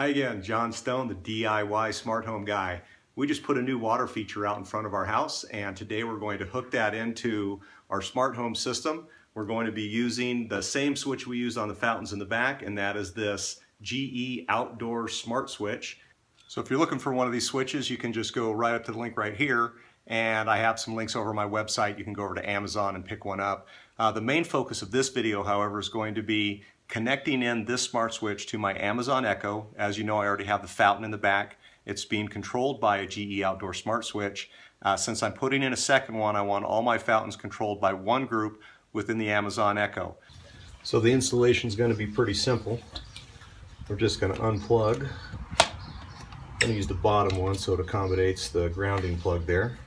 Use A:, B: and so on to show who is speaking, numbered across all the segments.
A: Hi again, John Stone, the DIY Smart Home Guy. We just put a new water feature out in front of our house and today we're going to hook that into our smart home system. We're going to be using the same switch we use on the fountains in the back and that is this GE Outdoor Smart Switch. So if you're looking for one of these switches, you can just go right up to the link right here and I have some links over my website. You can go over to Amazon and pick one up. Uh, the main focus of this video, however, is going to be connecting in this smart switch to my Amazon Echo. As you know, I already have the fountain in the back. It's being controlled by a GE Outdoor Smart Switch. Uh, since I'm putting in a second one, I want all my fountains controlled by one group within the Amazon Echo. So the installation is going to be pretty simple. We're just going to unplug. I'm going to use the bottom one so it accommodates the grounding plug there.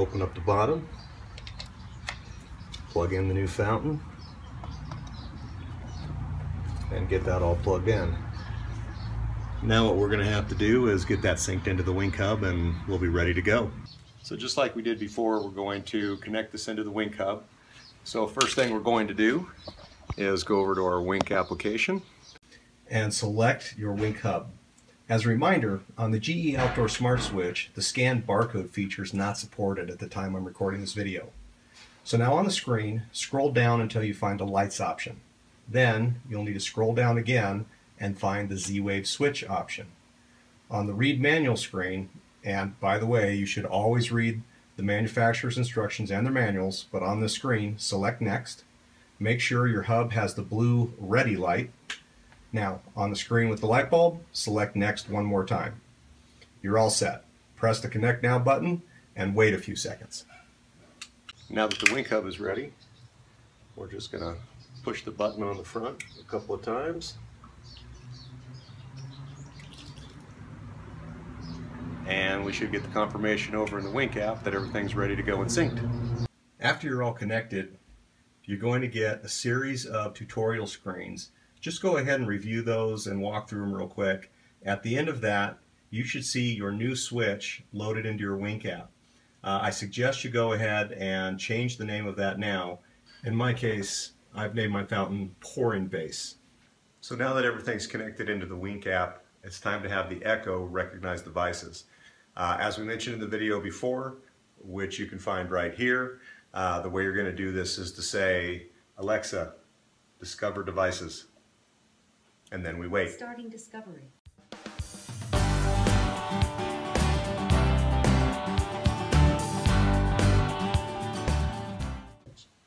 A: Open up the bottom, plug in the new fountain, and get that all plugged in. Now what we're going to have to do is get that synced into the Wink Hub and we'll be ready to go. So just like we did before, we're going to connect this into the Wink Hub. So first thing we're going to do is go over to our Wink application and select your Wink Hub. As a reminder, on the GE Outdoor Smart Switch, the scan barcode feature is not supported at the time I'm recording this video. So now on the screen, scroll down until you find the lights option. Then you'll need to scroll down again and find the Z-Wave switch option. On the read manual screen, and by the way, you should always read the manufacturer's instructions and their manuals, but on the screen, select next. Make sure your hub has the blue ready light. Now, on the screen with the light bulb, select next one more time. You're all set. Press the connect now button and wait a few seconds. Now that the Wink Hub is ready, we're just going to push the button on the front a couple of times. And we should get the confirmation over in the Wink app that everything's ready to go and synced. After you're all connected, you're going to get a series of tutorial screens. Just go ahead and review those and walk through them real quick. At the end of that, you should see your new switch loaded into your Wink app. Uh, I suggest you go ahead and change the name of that now. In my case, I've named my fountain Pouring Vase. So now that everything's connected into the Wink app, it's time to have the Echo recognize devices. Uh, as we mentioned in the video before, which you can find right here, uh, the way you're going to do this is to say, Alexa, discover devices. And then we wait.
B: Starting discovery.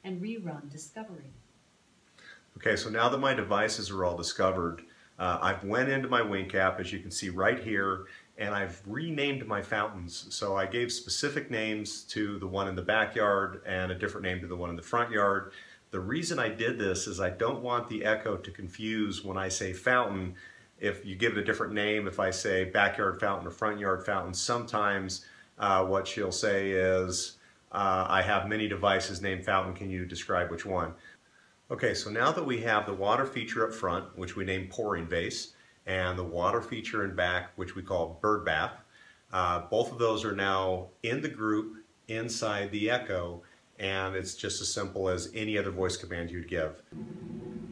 B: And rerun discovery.
A: Okay, so now that my devices are all discovered, uh, I've went into my Wink app, as you can see right here, and I've renamed my fountains. So I gave specific names to the one in the backyard and a different name to the one in the front yard. The reason I did this is I don't want the echo to confuse when I say fountain. If you give it a different name, if I say backyard fountain or front yard fountain, sometimes uh, what she'll say is, uh, I have many devices named fountain, can you describe which one? Okay, so now that we have the water feature up front, which we name pouring vase, and the water feature in back, which we call bird bath, uh, both of those are now in the group inside the Echo, and it's just as simple as any other voice command you'd give.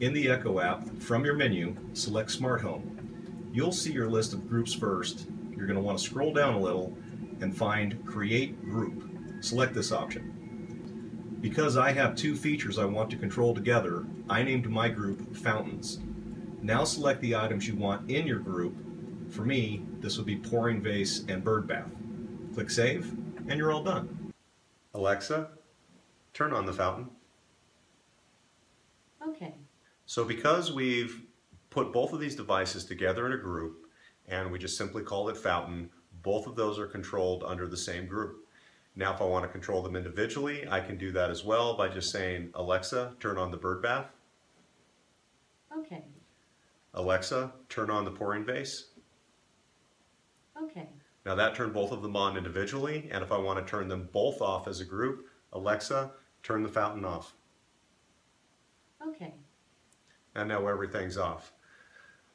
A: In the Echo app, from your menu, select Smart Home. You'll see your list of groups first. You're going to want to scroll down a little and find Create Group. Select this option. Because I have two features I want to control together, I named my group Fountains. Now select the items you want in your group. For me, this would be Pouring Vase and Bird Bath. Click Save, and you're all done. Alexa, turn on the fountain.
B: Okay.
A: So because we've put both of these devices together in a group, and we just simply call it fountain, both of those are controlled under the same group. Now if I want to control them individually, I can do that as well by just saying, Alexa, turn on the bird bath.
B: Okay.
A: Alexa, turn on the pouring vase.
B: Okay.
A: Now that turned both of them on individually, and if I want to turn them both off as a group, Alexa, turn the fountain off.
B: Okay.
A: And now everything's off.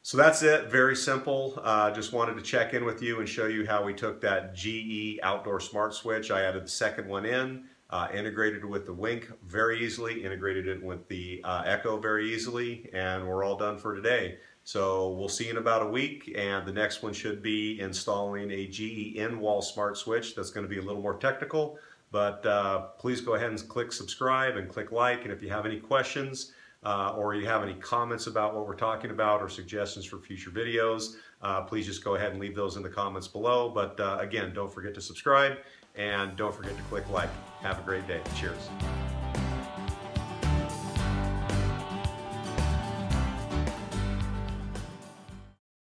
A: So that's it, very simple. Uh, just wanted to check in with you and show you how we took that GE outdoor smart switch. I added the second one in, uh, integrated with the Wink very easily, integrated it with the uh, Echo very easily, and we're all done for today. So we'll see you in about a week, and the next one should be installing a GE in wall smart switch. That's going to be a little more technical, but uh, please go ahead and click subscribe and click like, and if you have any questions, uh, or you have any comments about what we're talking about or suggestions for future videos, uh, please just go ahead and leave those in the comments below. But uh, again, don't forget to subscribe and don't forget to click like. Have a great day. Cheers.